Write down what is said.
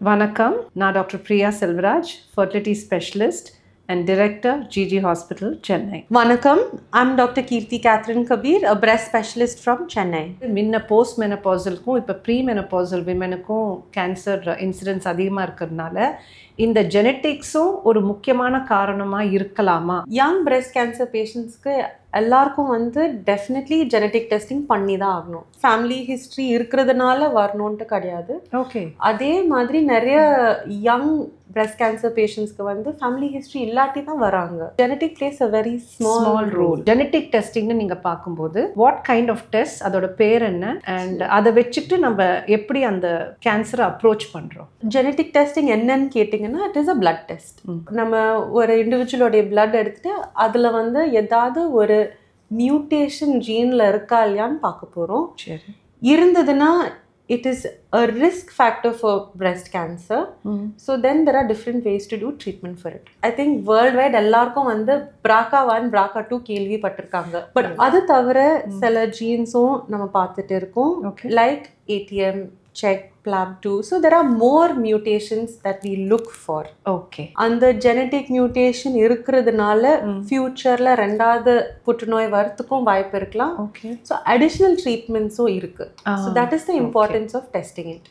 வணக்கம் நான் doctor Priya Selvaraj fertility specialist and director GG hospital Chennai Vanakkam, I'm Dr. Kirti Catherine Kabir, a breast specialist from Chennai. முன்ன post மெனப்பாசலுக்கும் இப்போ pre மெனப்பாசல் விமனுக்கும் cancer incidents அதிகமாக இருக்கிறதுனால இந்த ஜெனட்டிக்ஸும் ஒரு முக்கியமான காரணமாக இருக்கலாமா யங் breast கேன்சர் பேஷண்ட்ஸ்க்கு எல்லாருக்கும் வந்து டெஃபினெட்லி ஜெனட்டிக் டெஸ்டிங் பண்ணி தான் ஆகணும் ஃபேமிலி ஹிஸ்ட்ரி இருக்கிறதுனால வரணுன்ட்டு கிடையாது ஓகே அதே மாதிரி நிறைய யங் breast கேன்சர் பேஷண்ட்ஸ்க்கு வந்து ஃபேமிலி ஹிஸ்ட்ரி இல்லாட்டி தான் வராங்க. Genetic plays a very small role genetic டெஸ்டிங்னு நீங்கள் பார்க்கும்போது வாட் கைண்ட் ஆஃப் டெஸ்ட் அதோட பேர் என்ன அண்ட் அதை வச்சுட்டு நம்ம எப்படி அந்த கேன்சரை அப்ரோச் பண்ணுறோம் ஜெனட்டிக் டெஸ்டிங் என்னன்னு கேட்டிங்கன்னா it is a blood test நம்ம ஒரு இண்டிவிஜுவலோடைய blood எடுத்துட்டு அதில் வந்து ஏதாவது ஒரு மியூட்டேஷன் ஜீனில் இருக்கா இல்லையான்னு பார்க்க போகிறோம் சரி. இருந்ததுன்னா it is a risk factor for breast cancer so then there are different ways to do treatment for it I think world wide எல்லாருக்கும் வந்து பிராக்கா ஒன் பிராக்கா டூ கேள்விப்பட்டிருக்காங்க. பட் அது தவிர சில ஜீன்ஸும் நம்ம பார்த்துட்டு இருக்கோம். Like ATM CHEK PALB two so there are more mutations that we look for okay அந்த ஜெனட்டிக் மியூட்டேஷன் இருக்கிறதுனால ஃபியூச்சரில் ரெண்டாவது புற்றுநோய் வரத்துக்கும் வாய்ப்பு இருக்கலாம். ஓகே ஸோ அடிஷ்னல் ட்ரீட்மெண்ட்ஸும் இருக்கு. So that is the importance of testing it